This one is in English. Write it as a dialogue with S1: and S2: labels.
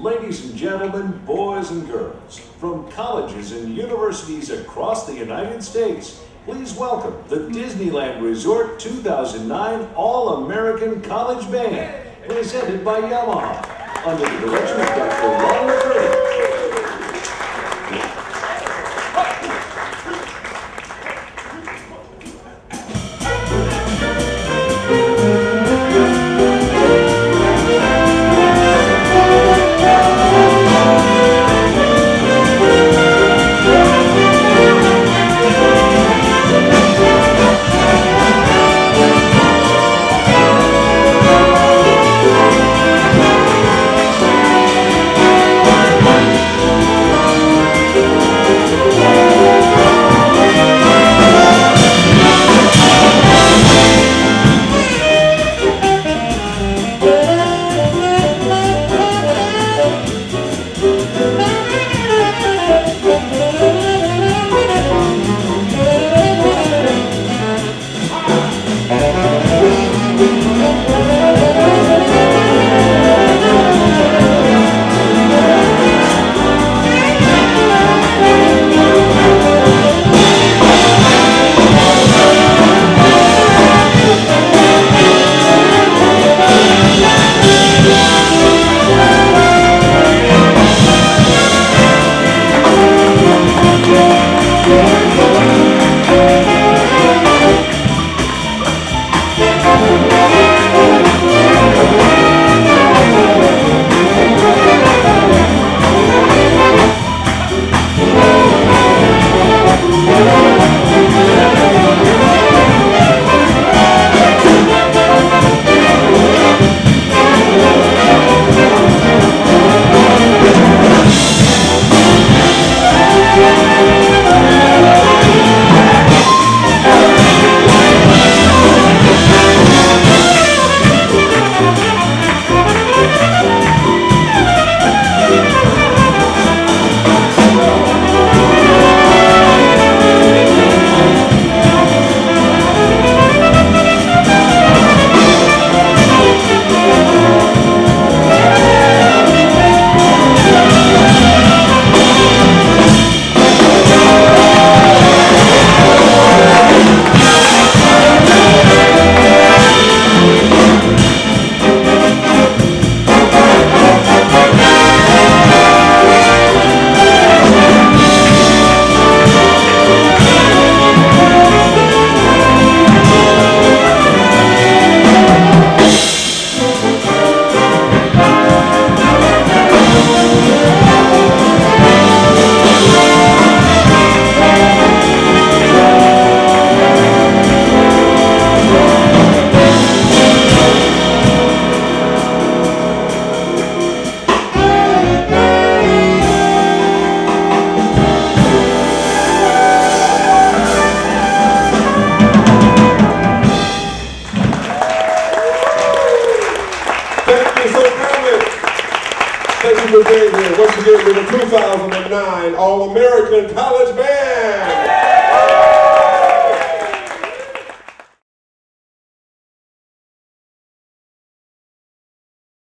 S1: Ladies and gentlemen, boys and girls, from colleges and universities across the United States, please welcome the Disneyland Resort 2009 All-American College Band, presented by Yamaha, under the direction of Dr. Ron.
S2: Thank Thank you for being here. Once again, with the 2009 All-American College Band.